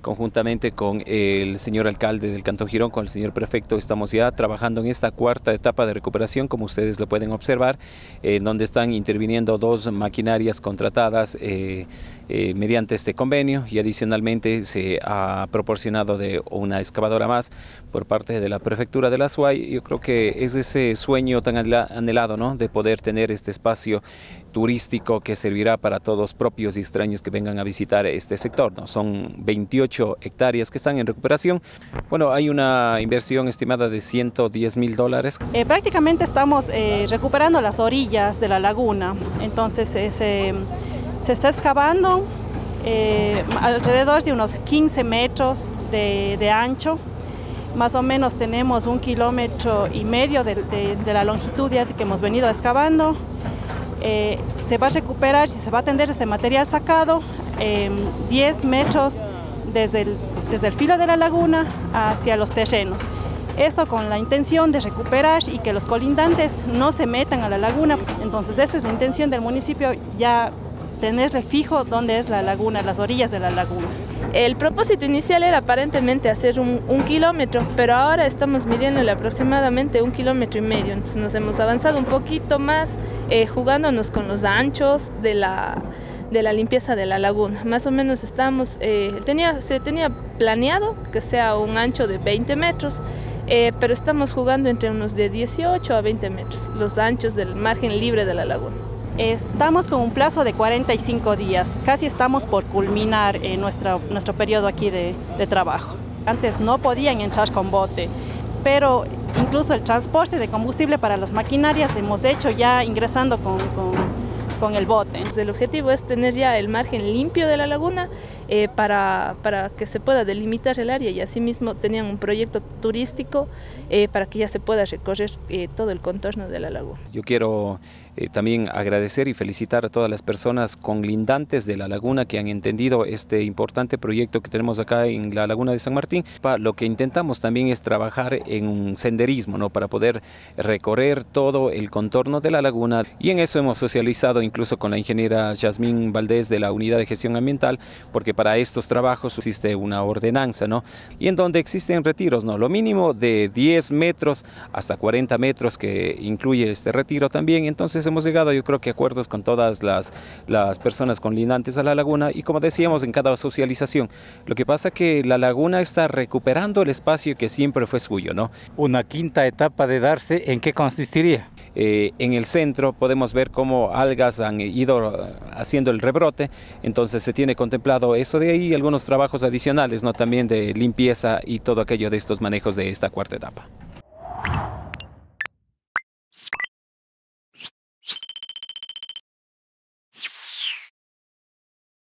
conjuntamente con el señor alcalde del Cantón Girón, con el señor prefecto, estamos ya trabajando en esta cuarta etapa de recuperación, como ustedes lo pueden observar, en donde están interviniendo dos maquinarias contratadas eh, eh, mediante este convenio y adicionalmente se ha proporcionado de una excavadora más por parte de la prefectura de la SUAY. Yo creo que es ese sueño tan anhelado ¿no? de poder tener este espacio turístico que servirá para todos propios y extraños que vengan a visitar este sector. ¿no? Son 28 hectáreas que están en recuperación. Bueno, hay una inversión estimada de 110 mil dólares. Eh, prácticamente estamos eh, recuperando las orillas de la laguna, entonces se está excavando eh, alrededor de unos 15 metros de, ancho. Más o menos tenemos un kilómetro y medio de, la longitud que hemos venido excavando. Eh, se va a recuperar y se va a atender este material sacado 10 metros desde el, desde el filo de la laguna hacia los terrenos. Esto con la intención de recuperar y que los colindantes no se metan a la laguna. Entonces esta es la intención del municipio ya tenerle fijo dónde es la laguna, las orillas de la laguna. El propósito inicial era aparentemente hacer un, kilómetro, pero ahora estamos midiéndole aproximadamente un kilómetro y medio, entonces nos hemos avanzado un poquito más eh, jugándonos con los anchos de la, de la limpieza de la laguna. Más o menos estamos, eh, tenía, se tenía planeado que sea un ancho de 20 metros, eh, pero estamos jugando entre unos de 18 a 20 metros, los anchos del margen libre de la laguna. Estamos con un plazo de 45 días, casi estamos por culminar eh, nuestro, periodo aquí de, trabajo. Antes no podían entrar con bote, pero incluso el transporte de combustible para las maquinarias hemos hecho ya ingresando con el bote. El objetivo es tener ya el margen limpio de la laguna eh, para, para, que se pueda delimitar el área y asimismo tenían un proyecto turístico eh, para que ya se pueda recorrer eh, todo el contorno de la laguna. Yo quiero también agradecer y felicitar a todas las personas conlindantes de la laguna que han entendido este importante proyecto que tenemos acá en la laguna de San Martín. Lo que intentamos también es trabajar en un senderismo, ¿no? Para poder recorrer todo el contorno de la laguna y en eso hemos socializado incluso con la ingeniera Yasmín Valdés de la Unidad de Gestión Ambiental, porque para estos trabajos existe una ordenanza, ¿no? Y en donde existen retiros, ¿no? Lo mínimo de 10 metros hasta 40 metros que incluye este retiro también. Entonces hemos llegado, yo creo que acuerdos con todas las, las personas conlindantes a la laguna y como decíamos en cada socialización, lo que pasa que la laguna está recuperando el espacio que siempre fue suyo, ¿no? Una quinta etapa de darse, ¿en qué consistiría? Eh, en el centro podemos ver cómo algas han ido haciendo el rebrote, entonces se tiene contemplado eso de ahí, algunos trabajos adicionales, ¿no? también de limpieza y todo aquello de estos manejos de esta cuarta etapa.